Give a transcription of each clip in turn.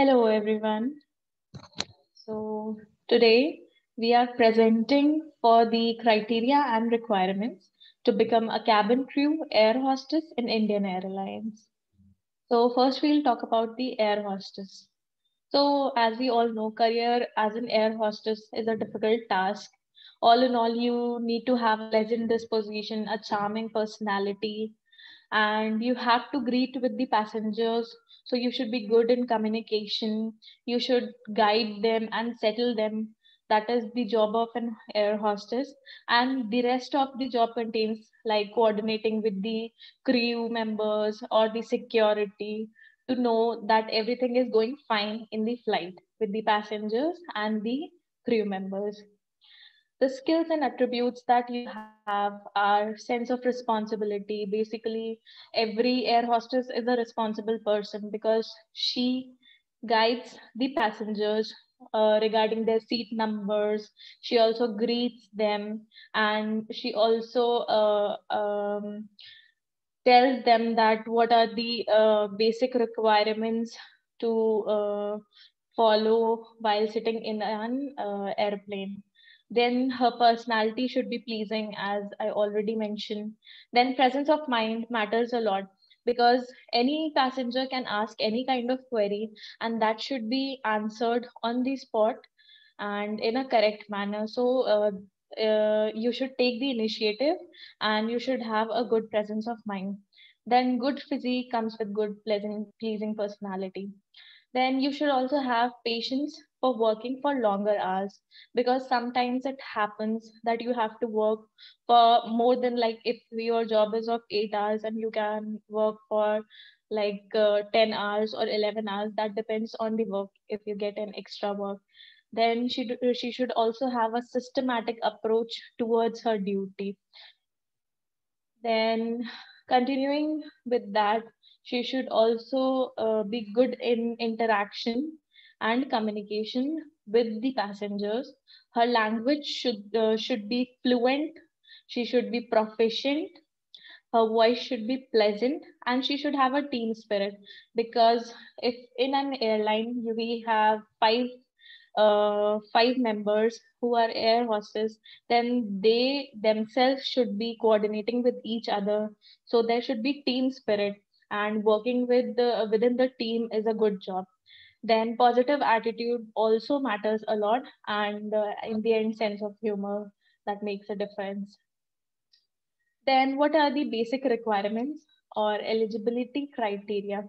Hello, everyone. So today we are presenting for the criteria and requirements to become a cabin crew air hostess in Indian Airlines. So first we'll talk about the air hostess. So as we all know, career as an air hostess is a difficult task. All in all, you need to have a pleasant disposition, a charming personality, and you have to greet with the passengers so you should be good in communication. You should guide them and settle them. That is the job of an air hostess. And the rest of the job contains like coordinating with the crew members or the security to know that everything is going fine in the flight with the passengers and the crew members the skills and attributes that you have are sense of responsibility. Basically every air hostess is a responsible person because she guides the passengers uh, regarding their seat numbers. She also greets them and she also uh, um, tells them that what are the uh, basic requirements to uh, follow while sitting in an uh, airplane then her personality should be pleasing as i already mentioned. Then presence of mind matters a lot because any passenger can ask any kind of query and that should be answered on the spot and in a correct manner. So uh, uh, you should take the initiative and you should have a good presence of mind. Then good physique comes with good pleasing personality. Then you should also have patience for working for longer hours because sometimes it happens that you have to work for more than like if your job is of 8 hours and you can work for like uh, 10 hours or 11 hours that depends on the work if you get an extra work. Then she she should also have a systematic approach towards her duty. Then continuing with that she should also uh, be good in interaction and communication with the passengers. Her language should uh, should be fluent. She should be proficient. Her voice should be pleasant, and she should have a team spirit. Because if in an airline we have five uh, five members who are air hostess, then they themselves should be coordinating with each other. So there should be team spirit and working with the within the team is a good job then positive attitude also matters a lot and uh, in the end sense of humor that makes a difference. Then what are the basic requirements or eligibility criteria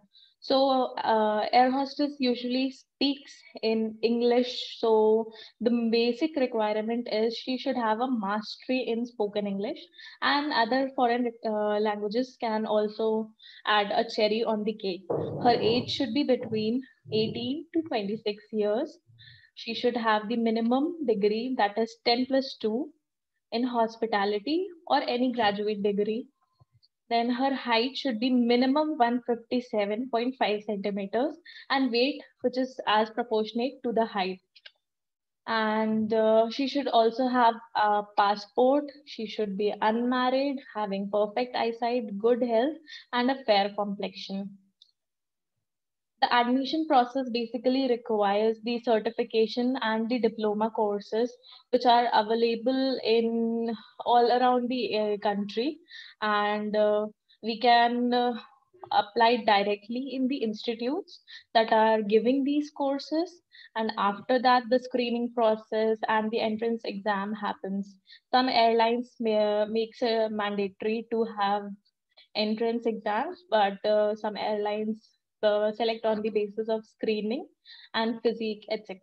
so uh, air hostess usually speaks in English. So the basic requirement is she should have a mastery in spoken English, and other foreign uh, languages can also add a cherry on the cake. Her age should be between 18 to 26 years. She should have the minimum degree that is 10 plus 2 in hospitality or any graduate degree then her height should be minimum 157.5 centimeters and weight which is as proportionate to the height. And uh, she should also have a passport. She should be unmarried having perfect eyesight good health and a fair complexion the admission process basically requires the certification and the diploma courses which are available in all around the uh, country. And uh, we can uh, apply directly in the institutes that are giving these courses. And after that the screening process and the entrance exam happens. Some airlines may, makes it mandatory to have entrance exams but uh, some airlines uh, select on the basis of screening and physique, etc.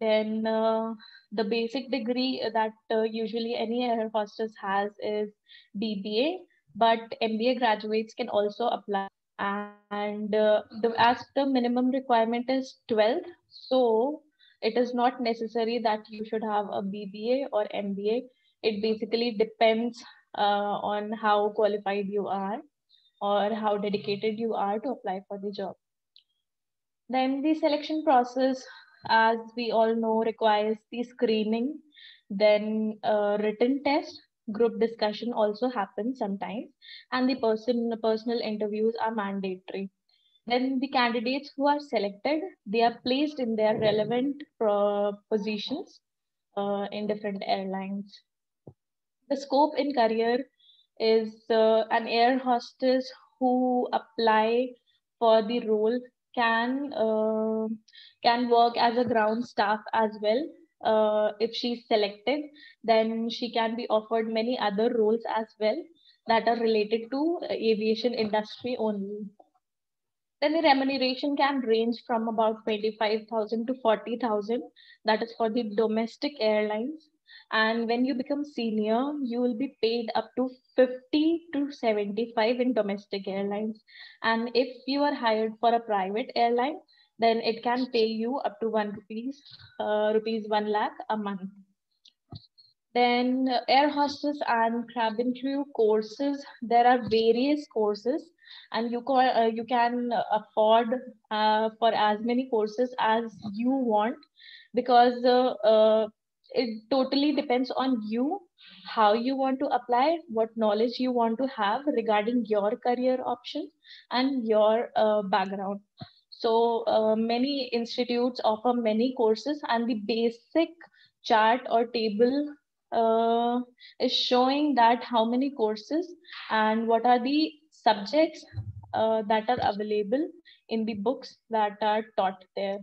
Then uh, the basic degree that uh, usually any air hostess has is BBA, but MBA graduates can also apply. And uh, the, as the minimum requirement is 12, so it is not necessary that you should have a BBA or MBA. It basically depends uh, on how qualified you are or how dedicated you are to apply for the job. Then the selection process, as we all know, requires the screening, then a written test, group discussion also happens sometimes, and the person personal interviews are mandatory. Then the candidates who are selected, they are placed in their relevant uh, positions uh, in different airlines. The scope in career is uh, an air hostess who apply for the role can uh, can work as a ground staff as well uh, if she's selected. Then she can be offered many other roles as well that are related to aviation industry only. Then the remuneration can range from about 25000 to 40000 that is for the domestic airlines and when you become senior you will be paid up to 50 to 75 in domestic airlines. And if you are hired for a private airline then it can pay you up to 1 rupees uh, rupees 1 lakh a month. Then air hostess and cabin crew courses there are various courses and you can uh, you can afford uh, for as many courses as you want because uh, uh, it totally depends on you how you want to apply what knowledge you want to have regarding your career option and your uh, background. So uh, many institutes offer many courses and the basic chart or table uh, is showing that how many courses and what are the subjects uh, that are available in the books that are taught there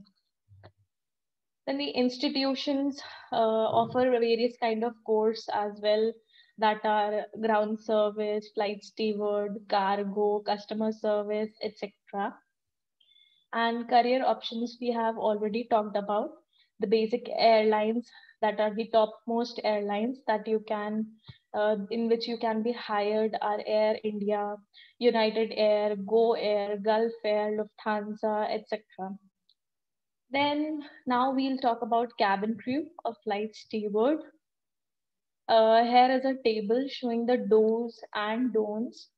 then the institutions uh, offer various kind of course as well that are ground service, flight steward, cargo, customer service, etc. And career options we have already talked about. The basic airlines that are the topmost airlines that you can, uh, in which you can be hired are Air India, United Air, Go Air, Gulf Air, Lufthansa, etc. Then now we'll talk about cabin crew or flight steward. Uh, here is a table showing the do's and don'ts,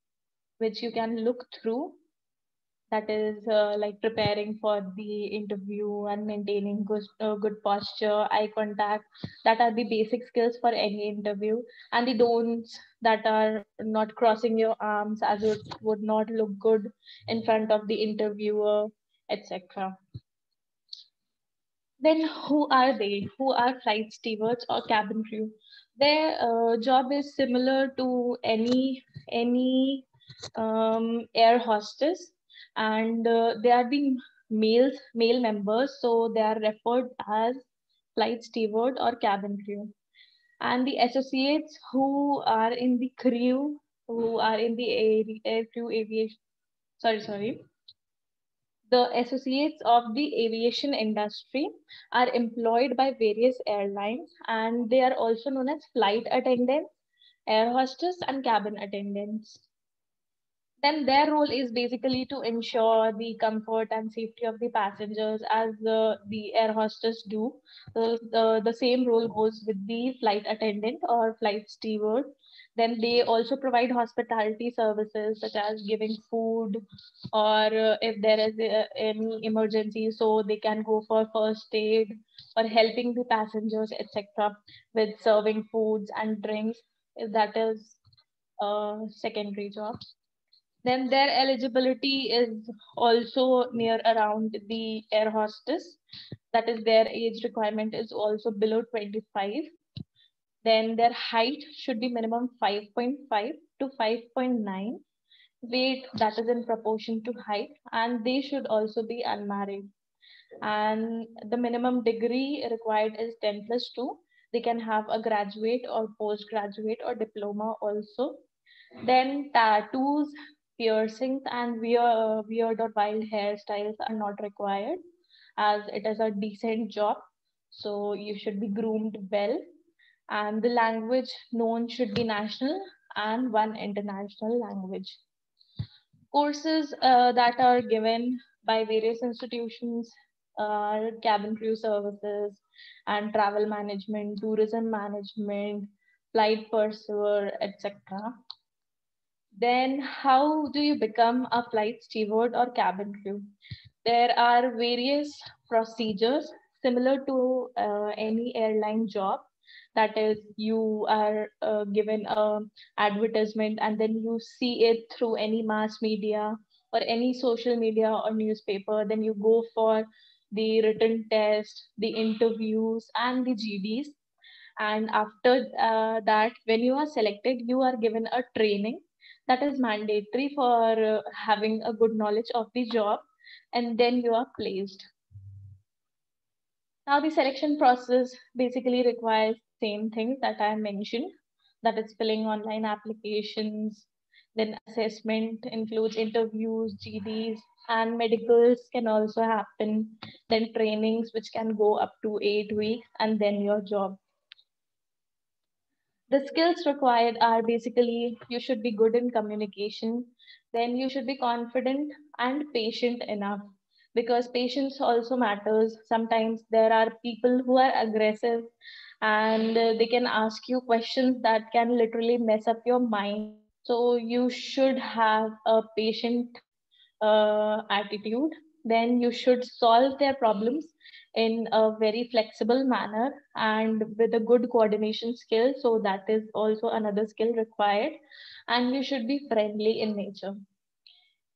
which you can look through. That is uh, like preparing for the interview and maintaining good, uh, good posture, eye contact. That are the basic skills for any interview. And the don'ts that are not crossing your arms as it would not look good in front of the interviewer, etc then who are they? Who are flight stewards or cabin crew? Their uh, job is similar to any any um, air hostess, and uh, they are the males male members, so they are referred as flight steward or cabin crew. And the associates who are in the crew, who are in the air, air crew aviation, sorry, sorry, the associates of the aviation industry are employed by various airlines and they are also known as flight attendants, air hostess and cabin attendants. Then their role is basically to ensure the comfort and safety of the passengers as uh, the air hostess do. Uh, the, the same role goes with the flight attendant or flight steward then they also provide hospitality services such as giving food or uh, if there is uh, any emergency, so they can go for first aid or helping the passengers, etc. with serving foods and drinks. If that is a secondary job. Then their eligibility is also near around the air hostess. That is their age requirement is also below 25 then their height should be minimum 5.5 to 5.9. Weight that is in proportion to height. And they should also be unmarried. And the minimum degree required is 10 plus 2. They can have a graduate or postgraduate or diploma also. Then tattoos, piercings, and weird, weird or wild hairstyles are not required as it is a decent job. So you should be groomed well and the language known should be national and one international language. Courses uh, that are given by various institutions are cabin crew services and travel management, tourism management, flight purser, etc. Then how do you become a flight steward or cabin crew? There are various procedures similar to uh, any airline job that is you are uh, given a advertisement and then you see it through any mass media or any social media or newspaper, then you go for the written test, the interviews, and the GDs. And after uh, that, when you are selected, you are given a training that is mandatory for uh, having a good knowledge of the job, and then you are placed. Now, the selection process basically requires same things that I mentioned, that is filling online applications, then assessment includes interviews, GDs, and medicals can also happen. Then trainings, which can go up to eight weeks, and then your job. The skills required are basically you should be good in communication, then you should be confident and patient enough because patience also matters. Sometimes there are people who are aggressive and they can ask you questions that can literally mess up your mind so you should have a patient uh, attitude. Then you should solve their problems in a very flexible manner and with a good coordination skill. So that is also another skill required. And you should be friendly in nature.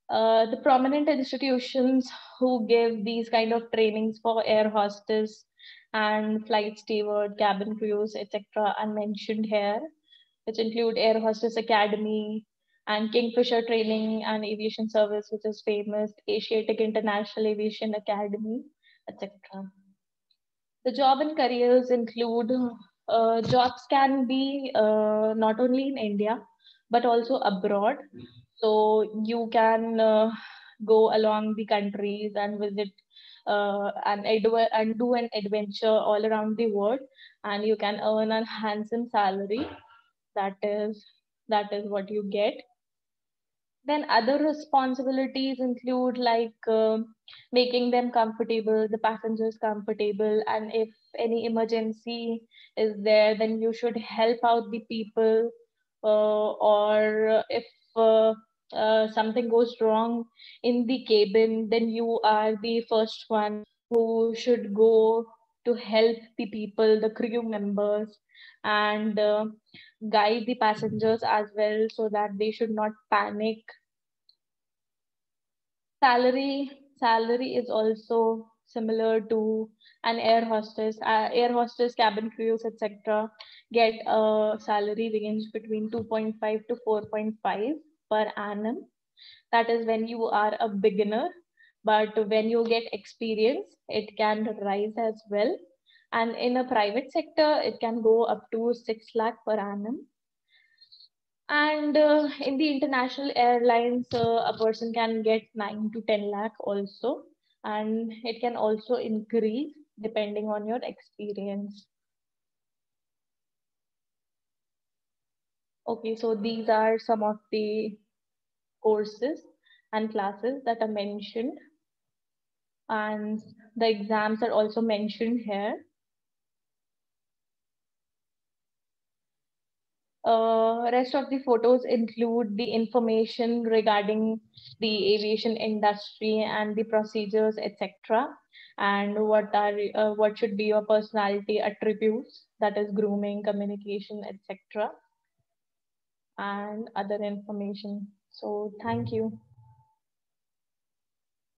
Uh, the prominent institutions who give these kind of trainings for air hostess and flight steward, cabin crews, etc., are mentioned here which include Air Hostess Academy and Kingfisher Training and Aviation Service, which is famous, Asiatic International Aviation Academy, etc. The job and careers include uh, jobs can be uh, not only in India but also abroad. So you can uh, go along the countries and visit uh, and, and do an adventure all around the world, and you can earn a handsome salary. That is that is what you get. Then other responsibilities include like uh, making them comfortable the passengers comfortable and if any emergency is there then you should help out the people uh, or if uh, uh, something goes wrong in the cabin then you are the first one who should go to help the people the crew members and uh, guide the passengers as well so that they should not panic. Salary salary is also similar to an air hostess uh, air hostess cabin crews etc get a salary range between 2.5 to 4.5 per annum that is when you are a beginner but when you get experience it can rise as well and in a private sector, it can go up to 6 lakh per annum. And uh, in the international airlines, uh, a person can get 9 to 10 lakh also. And it can also increase depending on your experience. Okay, so these are some of the courses and classes that are mentioned. And the exams are also mentioned here. Uh, rest of the photos include the information regarding the aviation industry and the procedures, etc. And what are uh, what should be your personality attributes, that is grooming, communication, etc. And other information. So thank mm. you.